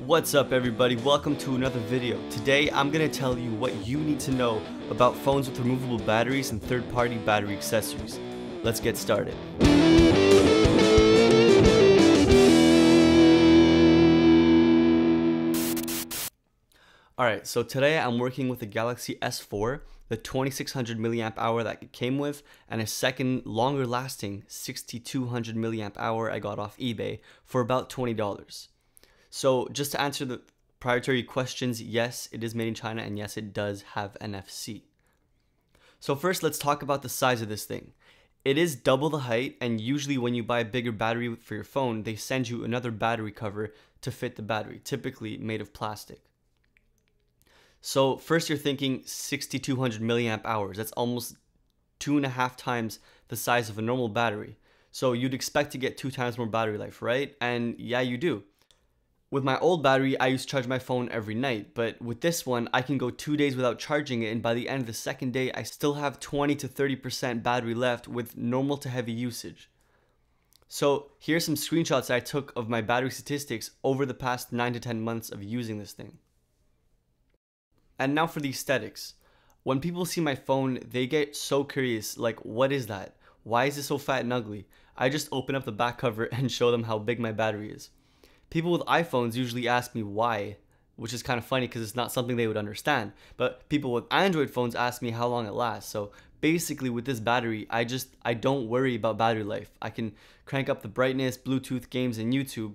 What's up everybody, welcome to another video. Today I'm going to tell you what you need to know about phones with removable batteries and third-party battery accessories. Let's get started. Alright, so today I'm working with the Galaxy S4, the 2600 milliamp hour that it came with, and a second longer lasting 6200 milliamp hour I got off eBay for about $20. So just to answer the priority questions, yes, it is made in China and yes, it does have NFC. So first, let's talk about the size of this thing. It is double the height and usually when you buy a bigger battery for your phone, they send you another battery cover to fit the battery, typically made of plastic. So first you're thinking 6200 milliamp hours. That's almost two and a half times the size of a normal battery. So you'd expect to get two times more battery life, right? And yeah, you do. With my old battery, I used to charge my phone every night, but with this one, I can go two days without charging it, and by the end of the second day, I still have 20 to 30% battery left with normal to heavy usage. So here's some screenshots I took of my battery statistics over the past 9 to 10 months of using this thing. And now for the aesthetics. When people see my phone, they get so curious, like, what is that? Why is it so fat and ugly? I just open up the back cover and show them how big my battery is. People with iPhones usually ask me why, which is kind of funny because it's not something they would understand. But people with Android phones ask me how long it lasts. So basically with this battery, I just I don't worry about battery life. I can crank up the brightness, Bluetooth games and YouTube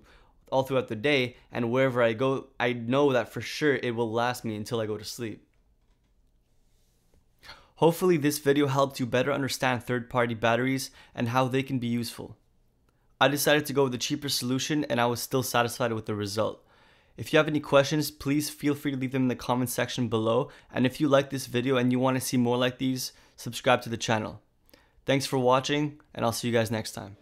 all throughout the day and wherever I go, I know that for sure it will last me until I go to sleep. Hopefully this video helped you better understand third-party batteries and how they can be useful. I decided to go with the cheaper solution and I was still satisfied with the result. If you have any questions, please feel free to leave them in the comment section below. And if you like this video and you want to see more like these, subscribe to the channel. Thanks for watching and I'll see you guys next time.